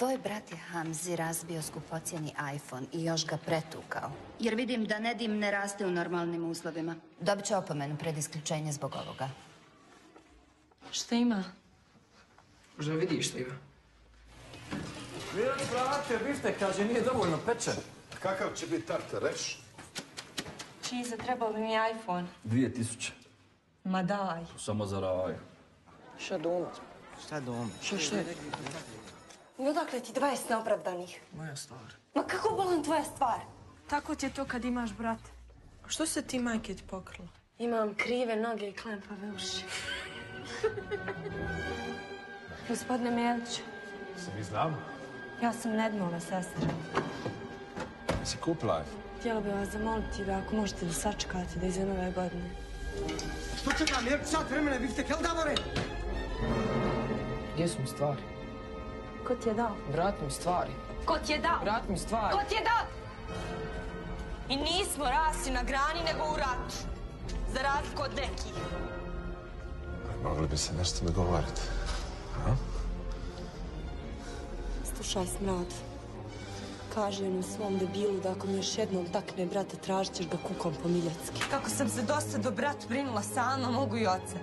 Tvoj brat je Hamzi razbio skupocjeni iPhone i još ga pretukao. Jer vidim da Nedim ne raste u normalnim uslovima. Dobit će opomenu pred isključenje zbog ovoga. Šta ima? Možda vidiš šta ima. Vidiš, brate, bifte, kaže, nije dovoljno pečen. Kakav će biti tartar, reš? Čiza, trebao bi mi iPhone. Dvije tisuće. Ma daj. Samo za raj. Šta doma? Šta doma? Šta šta? I odakle ti 20 neopravdanih? Moja stvar. Ma kako bolan tvoja stvar? Tako ti je to kad imaš brata. A što se ti majke ti pokrila? Imam krive noge i klempave uši. Gospodine Mijelić, Se mi znamo? ja sam Nedmova sestra. Si kupila? Htjela bih vas zamoliti da ako možete da sačekate da iza nove godine. Što čekam, jer sat vremena bifte, kel davore? Gdje su mi stvari? Ko ti je dao? Vrati mi stvari. Ko ti je dao? Vrati mi stvari. Ko ti je dao? I nismo rasli na grani nego u ratu. Za razliku od nekih. Mogli bi se nešto dogovoriti. Slušaj, smrad. Kaže onom svom debilu da ako mi još jednom takne brata, tražit ćeš ga kukom po miljacki. Kako sam se dosta do brat brinula sama, mogu i oca.